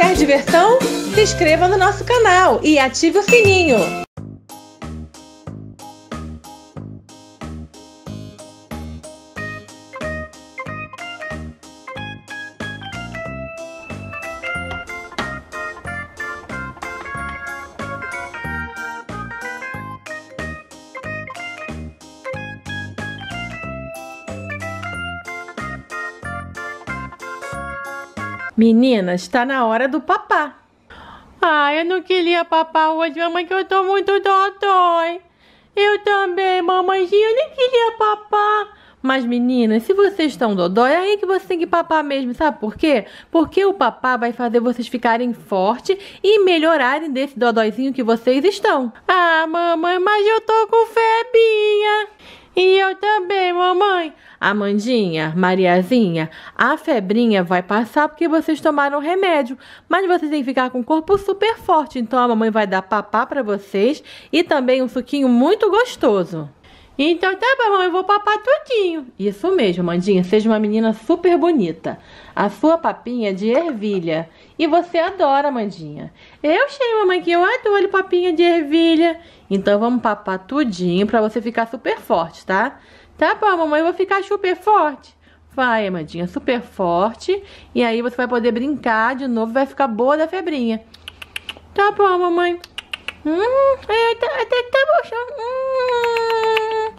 Quer diversão? Se inscreva no nosso canal e ative o sininho. Meninas, está na hora do papá. Ah, eu não queria papar hoje, mamãe, que eu tô muito dodói. Eu também, mamãezinha, eu nem queria papar. Mas meninas, se vocês estão dodói, é aí que você tem que papar mesmo, sabe por quê? Porque o papá vai fazer vocês ficarem fortes e melhorarem desse dodóizinho que vocês estão. Ah, mamãe, mas eu tô com febrinha. E eu também, mamãe. Amandinha, Mariazinha, a febrinha vai passar porque vocês tomaram remédio, mas vocês têm que ficar com o corpo super forte. Então a mamãe vai dar papá para vocês e também um suquinho muito gostoso. Então tá bom, mamãe, eu vou papar tudinho. Isso mesmo, Mandinha, seja uma menina super bonita. A sua papinha é de ervilha. E você adora, Mandinha. Eu sei, mamãe, que eu adoro papinha de ervilha. Então vamos papar tudinho pra você ficar super forte, tá? Tá bom, mamãe, eu vou ficar super forte. Vai, Amandinha, super forte. E aí você vai poder brincar de novo, vai ficar boa da febrinha. Tá bom, mamãe. Hum, é, até, até que tá gostoso. Hum,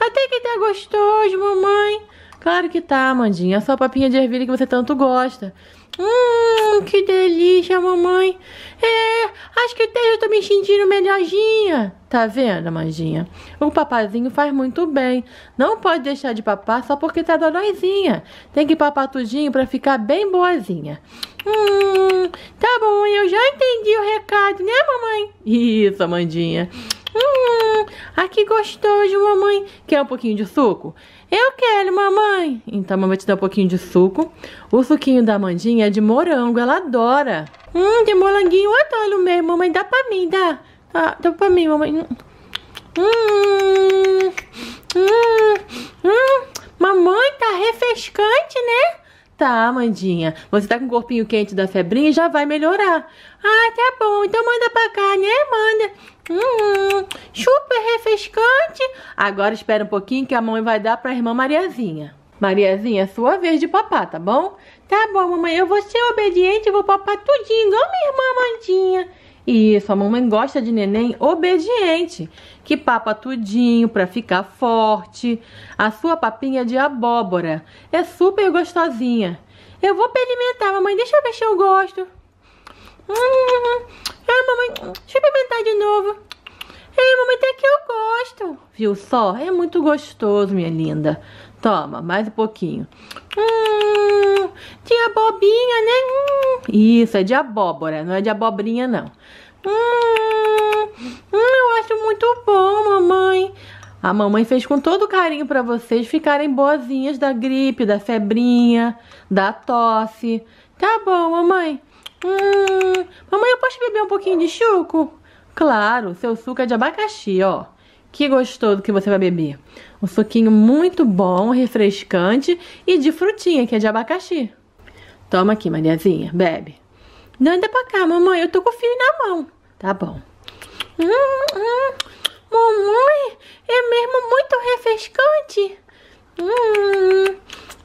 até que tá gostoso, mamãe. Claro que tá, Amandinha. A sua papinha de ervilha que você tanto gosta. Hum, que delícia, mamãe. É, acho que até eu tô me sentindo melhorzinha. Tá vendo, Amandinha? O papazinho faz muito bem. Não pode deixar de papar só porque tá dodóizinha. Tem que papar tudinho pra ficar bem boazinha. Hum, tá bom, eu já entendi o recado, né, mamãe? Isso, Amandinha. Hum, ah, que gostoso, mamãe. Quer um pouquinho de suco? Eu quero, mamãe. Então, mamãe te dar um pouquinho de suco. O suquinho da Amandinha é de morango, ela adora. Hum, de moranguinho eu adoro mesmo, mamãe. Dá pra mim, dá. Ah, dá pra mim, mamãe. Hum, hum, hum. Mamãe, tá refrescante, né? Tá, Amandinha. Você tá com o corpinho quente da febrinha e já vai melhorar. Ah, tá bom. Então manda pra cá, né? Manda. Hum, super refrescante. Agora espera um pouquinho que a mãe vai dar pra irmã Mariazinha. Mariazinha, é sua vez de papar, tá bom? Tá bom, mamãe. Eu vou ser obediente e vou papar tudinho, igual minha irmã Amandinha. Isso, a mamãe gosta de neném obediente, que papa tudinho pra ficar forte. A sua papinha de abóbora é super gostosinha. Eu vou experimentar, mamãe. Deixa eu ver se eu gosto. Hum, ah, mamãe, deixa eu experimentar de novo. Ei, mamãe, até que eu gosto. Viu só? É muito gostoso, minha linda. Toma, mais um pouquinho. Hum, de abobinha, né? Hum. Isso, é de abóbora, não é de abobrinha, não. Hum, hum, eu acho muito bom, mamãe. A mamãe fez com todo carinho para vocês ficarem boazinhas da gripe, da febrinha, da tosse. Tá bom, mamãe. Hum, mamãe, eu posso beber um pouquinho de suco? Claro, seu suco é de abacaxi, ó. Que gostoso que você vai beber. Um suquinho muito bom, refrescante e de frutinha, que é de abacaxi. Toma aqui, Mariazinha, bebe. Anda pra cá, mamãe, eu tô com o fio na mão. Tá bom. Hum, hum, mamãe, é mesmo muito refrescante. Hum,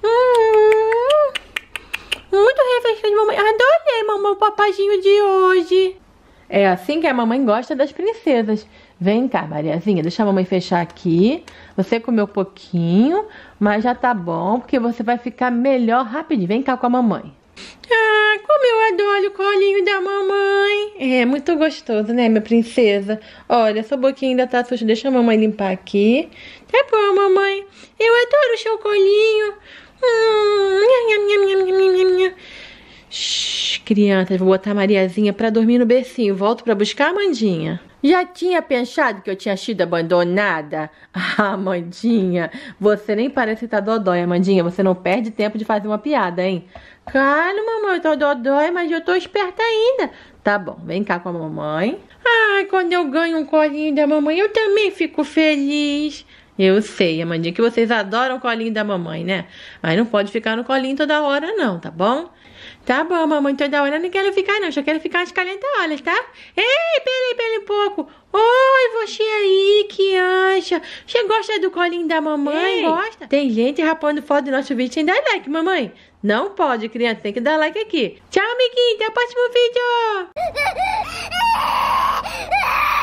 hum, muito refrescante, mamãe. Adorei, mamãe, o papazinho de hoje. É assim que a mamãe gosta das princesas. Vem cá, Mariazinha, deixa a mamãe fechar aqui. Você comeu pouquinho, mas já tá bom, porque você vai ficar melhor rapidinho. Vem cá com a mamãe. Ah, como eu adoro o colinho da mamãe. É, muito gostoso, né, minha princesa? Olha, sua boquinha ainda tá suja. Deixa a mamãe limpar aqui. Tá bom, mamãe. Eu adoro o seu colinho. Shhh, crianças, vou botar a Mariazinha pra dormir no bercinho. Volto pra buscar a Amandinha. Já tinha pensado que eu tinha sido abandonada? Ah, Amandinha, você nem parece estar tá dodói, Amandinha. Você não perde tempo de fazer uma piada, hein? Claro, mamãe, eu tô dodói, mas eu tô esperta ainda. Tá bom, vem cá com a mamãe. Ai, quando eu ganho um colinho da mamãe, eu também fico feliz. Eu sei, Amandinha, que vocês adoram o colinho da mamãe, né? Mas não pode ficar no colinho toda hora, não, tá bom? Tá bom, mamãe, toda hora não quero ficar não, só quero ficar às 40 horas, tá? Ei, peraí, peraí um pouco. Oi, você aí, que ancha. Você gosta do colinho da mamãe? Ei, gosta? Tem gente rapando foto do nosso vídeo sem dar like, mamãe. Não pode, criança, tem que dar like aqui. Tchau, amiguinho, até o próximo vídeo.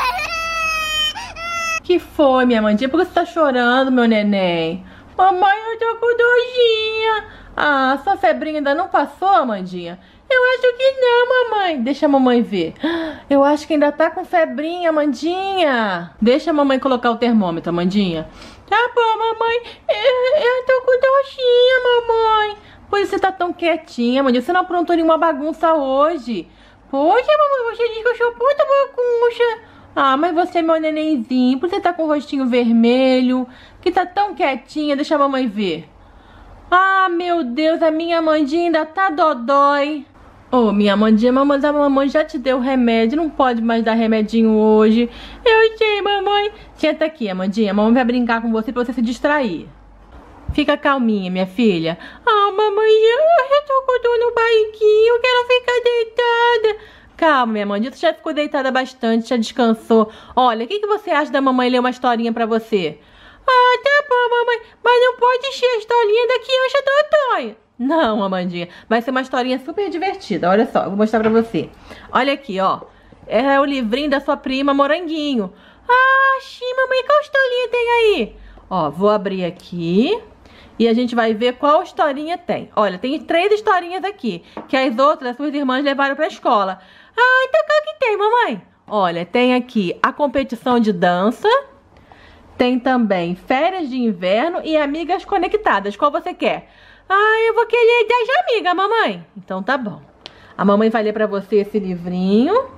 Que foi, minha mandinha? Por que você tá chorando, meu neném? Mamãe, eu tô com dorzinha. Ah, sua febrinha ainda não passou, Amandinha? Eu acho que não, mamãe. Deixa a mamãe ver. Eu acho que ainda tá com febrinha, Amandinha. Deixa a mamãe colocar o termômetro, Amandinha. Tá bom, mamãe. Eu, eu tô com dorzinha, mamãe. Pois você tá tão quietinha, Amandinha. Você não aprontou nenhuma bagunça hoje. Poxa, mamãe, você disse que eu sou puta bagunça. Ah, mas você é meu nenenzinho. Por você tá com o rostinho vermelho, que tá tão quietinha. Deixa a mamãe ver. Ah, meu Deus, a minha Amandinha ainda tá dodói. Ô, oh, minha Amandinha, mamãe, a mamãe já te deu remédio, não pode mais dar remedinho hoje. Eu sei, mamãe. Senta aqui, Amandinha, a mamãe vai brincar com você pra você se distrair. Fica calminha, minha filha. Ah, mamãe, eu já tô com dor no barriguinho, eu quero ficar deitada. Calma, minha Amandinha, você já ficou deitada bastante, já descansou. Olha, o que, que você acha da mamãe ler uma historinha pra você? Ah, tá bom, mamãe. Mas não pode encher a historinha da criança do Antônio. Não, Amandinha. Vai ser uma historinha super divertida. Olha só, vou mostrar pra você. Olha aqui, ó. É o livrinho da sua prima Moranguinho. Ah, sim, mamãe. Qual historinha tem aí? Ó, vou abrir aqui. E a gente vai ver qual historinha tem. Olha, tem três historinhas aqui. Que as outras, as suas irmãs levaram pra escola. Ah, então qual que tem, mamãe? Olha, tem aqui a competição de dança. Tem também férias de inverno e amigas conectadas. Qual você quer? Ah, eu vou querer das amigas, mamãe. Então tá bom. A mamãe vai ler pra você esse livrinho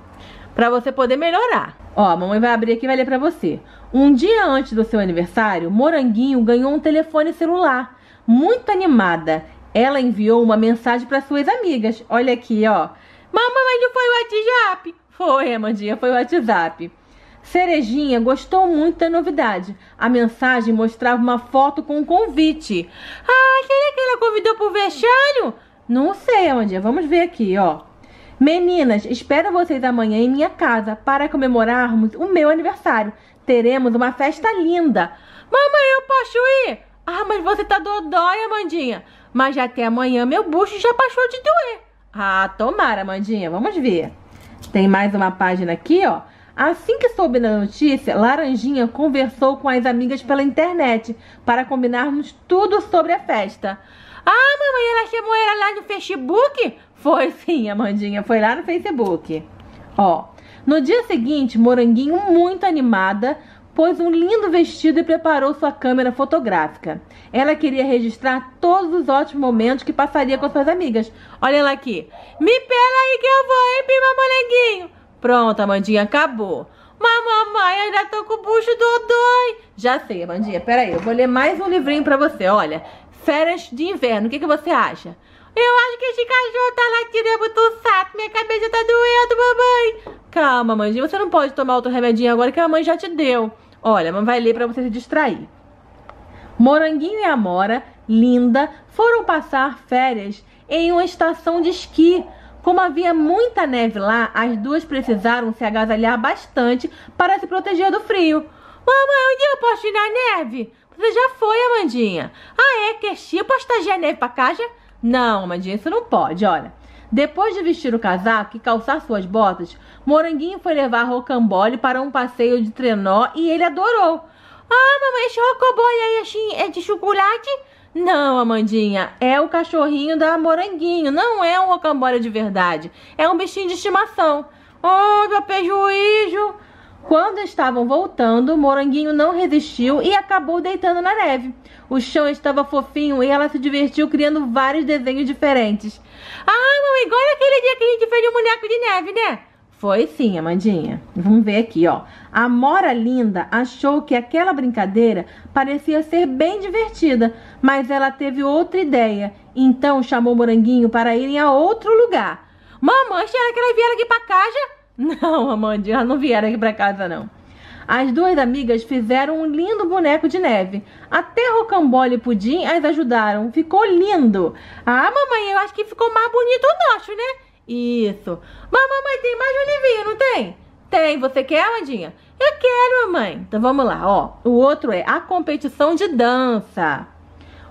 pra você poder melhorar. Ó, a mamãe vai abrir aqui e vai ler pra você. Um dia antes do seu aniversário, Moranguinho ganhou um telefone celular. Muito animada. Ela enviou uma mensagem para suas amigas. Olha aqui, ó. Mamãe, não foi o WhatsApp? Foi, Amandinha, foi o WhatsApp. Cerejinha gostou muito da novidade. A mensagem mostrava uma foto com um convite. Ah, será que ela convidou pro vexame? Não sei, Amandinha. Vamos ver aqui, ó. Meninas, espero vocês amanhã em minha casa para comemorarmos o meu aniversário. Teremos uma festa linda. Mamãe, eu posso ir? Ah, mas você tá dodói, Amandinha. Mas até amanhã meu bucho já passou de doer. Ah, tomara, Amandinha. Vamos ver. Tem mais uma página aqui, ó. Assim que soube da notícia, Laranjinha conversou com as amigas pela internet para combinarmos tudo sobre a festa. Ah, mamãe, ela chamou ela lá no Facebook? Foi sim, Amandinha, foi lá no Facebook. Ó, no dia seguinte, Moranguinho, muito animada, pôs um lindo vestido e preparou sua câmera fotográfica. Ela queria registrar todos os ótimos momentos que passaria com suas amigas. Olha ela aqui. Me pera aí que eu vou, hein, prima Moranguinho? Pronto, Amandinha, acabou. Mas mamãe, ainda tô com o bucho do dói. Já sei, Amandinha, peraí, eu vou ler mais um livrinho pra você. Olha, férias de inverno, o que, que você acha? Eu acho que esse cachorro tá latindo é muito saco. Minha cabeça tá doendo, mamãe. Calma, Amandinha, você não pode tomar outro remedinho agora que a mãe já te deu. Olha, mamãe vai ler pra você se distrair. Moranguinho e Amora, linda, foram passar férias em uma estação de esqui como havia muita neve lá, as duas precisaram se agasalhar bastante para se proteger do frio. Mamãe, onde eu posso ir na neve? Você já foi, Amandinha. Ah, é? Quer trazer a neve para casa? Não, Amandinha, isso não pode, olha. Depois de vestir o casaco e calçar suas botas, Moranguinho foi levar Rocambole para um passeio de trenó e ele adorou. Ah, mamãe, esse Rocambole aí assim, é de chocolate? Não, Amandinha, é o cachorrinho da Moranguinho, não é um rocambole de verdade. É um bichinho de estimação. Oh, meu prejuízo! Quando estavam voltando, Moranguinho não resistiu e acabou deitando na neve. O chão estava fofinho e ela se divertiu criando vários desenhos diferentes. Ah, mamãe, igual aquele dia que a gente fez um boneco de neve, né? Foi sim, Amandinha. Vamos ver aqui, ó. A Mora Linda achou que aquela brincadeira parecia ser bem divertida, mas ela teve outra ideia. Então chamou o Moranguinho para irem a outro lugar. Mamãe, será que ela vieram aqui para casa? Não, Amandinha, ela não vieram aqui para casa, não. As duas amigas fizeram um lindo boneco de neve. Até Rocambole e Pudim as ajudaram. Ficou lindo. Ah, mamãe, eu acho que ficou mais bonito o nosso, né? Isso. Mas, mamãe, tem mais livrinho, não tem? Tem. Você quer, Amandinha? Eu quero, mamãe. Então vamos lá, ó. O outro é a competição de dança.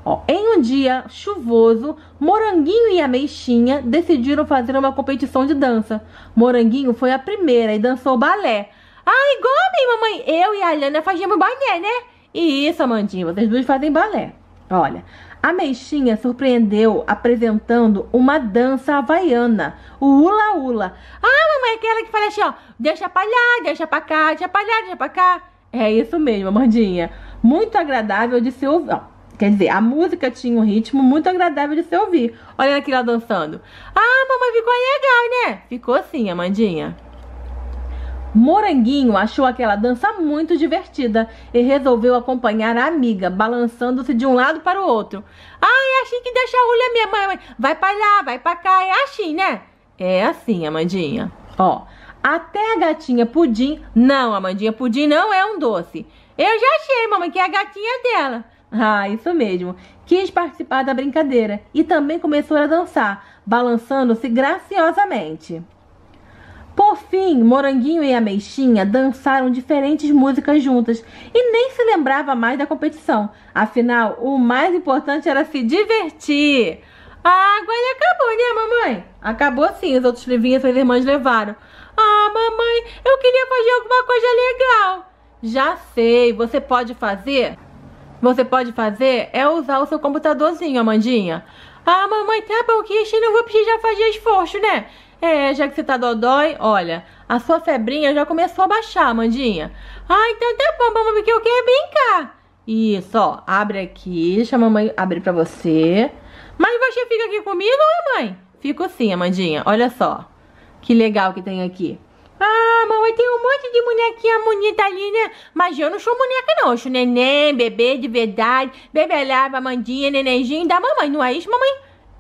Ó, em um dia chuvoso, Moranguinho e Ameixinha decidiram fazer uma competição de dança. Moranguinho foi a primeira e dançou balé. Ah, igual a mim, mamãe. Eu e a Lana fazíamos balé, né? Isso, Amandinha, vocês dois fazem balé. Olha, a Meixinha surpreendeu apresentando uma dança havaiana, o hula hula. Ah, mamãe, aquela que fala assim, ó, deixa pra lá, deixa pra cá, deixa pra lá, deixa pra cá. É isso mesmo, Amandinha. Muito agradável de se ouvir. Quer dizer, a música tinha um ritmo muito agradável de se ouvir. Olha aqui ela dançando. Ah, mamãe, ficou legal, né? Ficou sim, Amandinha. Moranguinho achou aquela dança muito divertida e resolveu acompanhar a amiga, balançando-se de um lado para o outro. Ah, é assim que deixa a ulha minha mãe. Vai para lá, vai para cá, é assim, né? É assim, Amandinha. Ó, até a gatinha Pudim... Não, Amandinha, Pudim não é um doce. Eu já achei, mamãe, que é a gatinha dela. Ah, isso mesmo. Quis participar da brincadeira e também começou a dançar, balançando-se graciosamente. Por fim, Moranguinho e Ameixinha dançaram diferentes músicas juntas e nem se lembrava mais da competição. Afinal, o mais importante era se divertir. Ah, agora acabou, né, mamãe? Acabou sim, os outros livrinhos suas irmãs levaram. Ah, mamãe, eu queria fazer alguma coisa legal. Já sei, você pode fazer? Você pode fazer é usar o seu computadorzinho, Amandinha. Ah, mamãe, tá bom que assim não vou precisar fazer esforço, né? É, já que você tá dodói, olha, a sua febrinha já começou a baixar, Amandinha. Ah, então tá bom, mamãe, que eu quero brincar. Isso, ó, abre aqui, deixa a mamãe abrir pra você. Mas você fica aqui comigo, mamãe? Fico sim, Amandinha, olha só. Que legal que tem aqui. Ah, mamãe, tem um monte de bonequinha bonita ali, né? Mas eu não sou boneca, não. Eu sou neném, bebê de verdade, bebê lava, Amandinha, nenenzinho da mamãe. Não é isso, mamãe?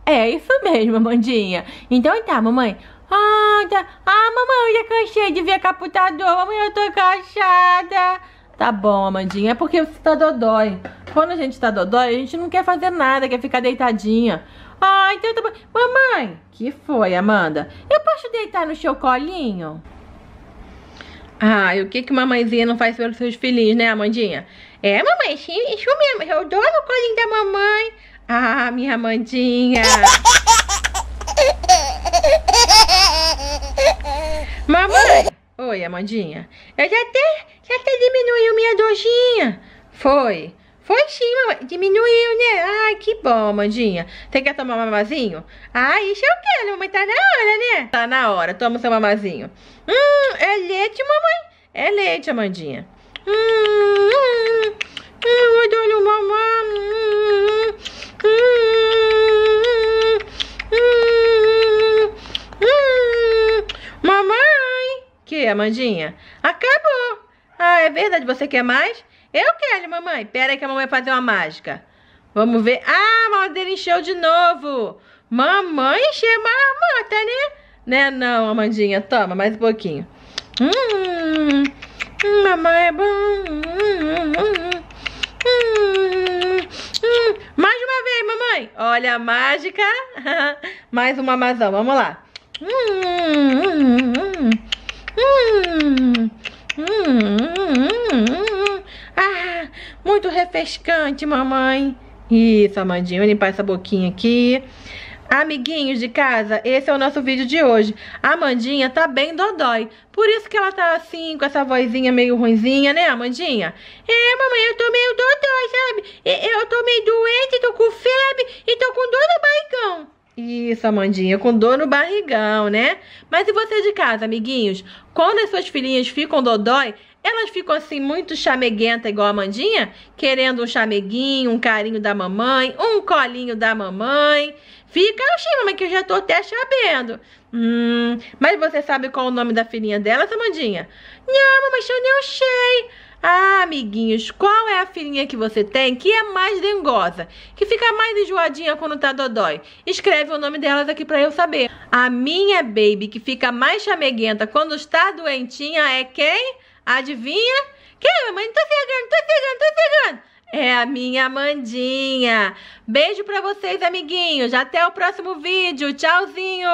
É isso mesmo, Amandinha. Então tá, mamãe. Ah, tá. Ah, mamãe, eu já cansei de ver computador. Mamãe, eu tô cansada. Tá bom, Amandinha. É porque você tá dodói. Quando a gente tá dodói, a gente não quer fazer nada, quer ficar deitadinha. Ah, então tá bom. Mamãe. Que foi, Amanda? Eu posso deitar no seu colinho? Ah, o que que mamãezinha não faz pelos seus filhinhos, né, Amandinha? É, mamãe, isso mesmo. Eu dou no colinho da mamãe. Ah, minha Amandinha. Mamãe. Oi, Amandinha. Eu já até, já até diminuiu minha dorzinha. Foi? Foi sim, mamãe. Diminuiu, né? Ai, que bom, Amandinha. Você quer tomar mamazinho? Ah, isso eu quero, mamãe. Tá na hora, né? Tá na hora. Toma seu mamazinho. Hum, é leite, mamãe? É leite, Amandinha. Hum, hum, hum. Eu adoro mamar. Hum, hum. Mamãe! Que, Amandinha? Acabou! Ah, é verdade? Você quer mais? Eu quero, mamãe. Pera aí que a mamãe vai fazer uma mágica. Vamos ver. Ah, a madeira encheu de novo. Mamãe encheu marmota, né? Né não, Amandinha. Toma, mais um pouquinho. Hum, hum mamãe é bom. Hum, hum, hum, hum, hum. Mais uma vez, mamãe. Olha a mágica. mais uma mamazão. Vamos lá. Hum, hum, hum, hum, hum, ah, muito refrescante, mamãe. Isso, Amandinha. Vou limpar essa boquinha aqui. Amiguinhos de casa, esse é o nosso vídeo de hoje. A Amandinha tá bem dodói. Por isso que ela tá assim, com essa vozinha meio ruinzinha, né, Amandinha? É, mamãe, eu tô meio dodói, sabe? Eu tô meio doente, tô com febre e tô com dor no barrigão. Isso, Amandinha, com dor no barrigão, né? Mas e você de casa, amiguinhos? Quando as suas filhinhas ficam dodói, elas ficam assim muito chameguenta igual a Amandinha? Querendo um chameguinho, um carinho da mamãe, um colinho da mamãe. Fica assim, mamãe, que eu já tô até sabendo. Hum, mas você sabe qual é o nome da filhinha dela, Amandinha? Não, mamãe, eu não sei. Ah, amiguinhos, qual é a filhinha que você tem que é mais dengosa? Que fica mais enjoadinha quando tá dodói? Escreve o nome delas aqui pra eu saber. A minha baby que fica mais chameguenta quando está doentinha é quem? Adivinha? Quem, mamãe? Não tô chegando, tô chegando, tô chegando. É a minha Amandinha. Beijo pra vocês, amiguinhos. Até o próximo vídeo. Tchauzinho.